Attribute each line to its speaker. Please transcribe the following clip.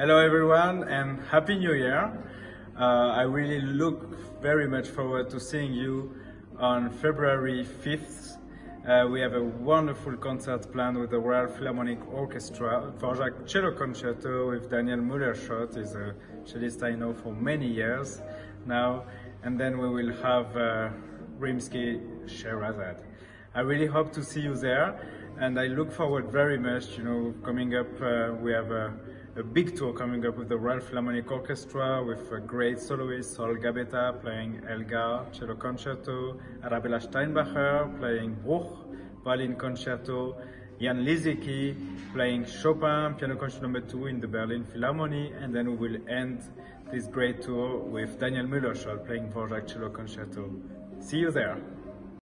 Speaker 1: Hello everyone and Happy New Year. Uh, I really look very much forward to seeing you on February 5th. Uh, we have a wonderful concert planned with the Royal Philharmonic Orchestra, Dvorak Cello Concerto with Daniel Müller-Schott, is a cellist I know for many years now, and then we will have uh, Rimsky Scheherazade. I really hope to see you there and I look forward very much, you know, coming up, uh, we have a, a, big tour coming up with the Royal Philharmonic Orchestra with a great soloist, Sol Gabetta playing Elgar, cello concerto, Arabella Steinbacher playing Bruch, violin concerto, Jan Lisiecki playing Chopin, piano concerto number two in the Berlin Philharmonic, and then we will end this great tour with Daniel Müller-Schott playing Dvorak cello concerto. See you there.